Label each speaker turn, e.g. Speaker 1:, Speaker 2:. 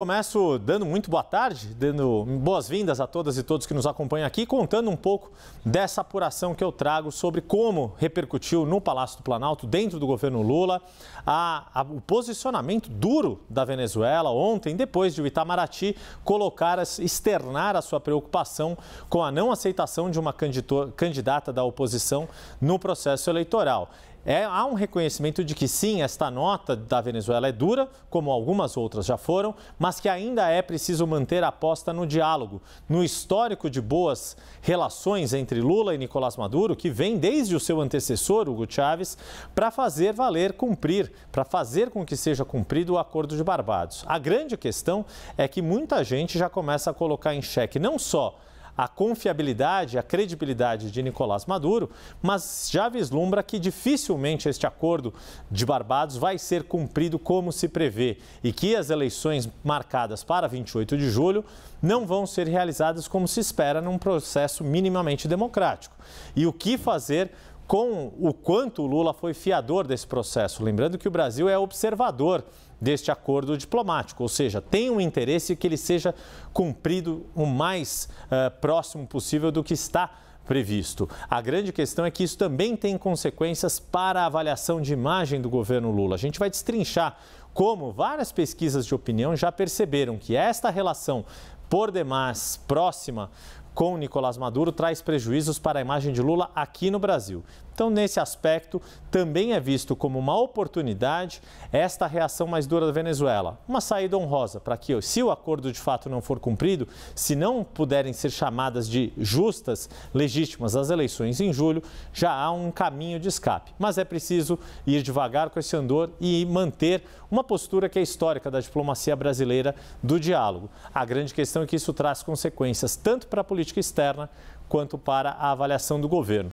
Speaker 1: Começo dando muito boa tarde, dando boas-vindas a todas e todos que nos acompanham aqui, contando um pouco dessa apuração que eu trago sobre como repercutiu no Palácio do Planalto, dentro do governo Lula, a, a, o posicionamento duro da Venezuela ontem, depois de o Itamaraty colocar, externar a sua preocupação com a não aceitação de uma candidata da oposição no processo eleitoral. É, há um reconhecimento de que sim, esta nota da Venezuela é dura, como algumas outras já foram, mas que ainda é preciso manter a aposta no diálogo, no histórico de boas relações entre Lula e Nicolás Maduro, que vem desde o seu antecessor, Hugo Chávez, para fazer valer cumprir, para fazer com que seja cumprido o Acordo de Barbados. A grande questão é que muita gente já começa a colocar em xeque não só a confiabilidade, a credibilidade de Nicolás Maduro, mas já vislumbra que dificilmente este acordo de Barbados vai ser cumprido como se prevê e que as eleições marcadas para 28 de julho não vão ser realizadas como se espera num processo minimamente democrático. E o que fazer com o quanto o Lula foi fiador desse processo. Lembrando que o Brasil é observador deste acordo diplomático, ou seja, tem um interesse que ele seja cumprido o mais uh, próximo possível do que está previsto. A grande questão é que isso também tem consequências para a avaliação de imagem do governo Lula. A gente vai destrinchar como várias pesquisas de opinião já perceberam que esta relação por demais próxima com Nicolás Maduro traz prejuízos para a imagem de Lula aqui no Brasil. Então, nesse aspecto, também é visto como uma oportunidade esta reação mais dura da Venezuela. Uma saída honrosa para que, se o acordo de fato não for cumprido, se não puderem ser chamadas de justas, legítimas as eleições em julho, já há um caminho de escape. Mas é preciso ir devagar com esse andor e manter uma postura que é histórica da diplomacia brasileira do diálogo. A grande questão é que isso traz consequências tanto para a política externa quanto para a avaliação do governo.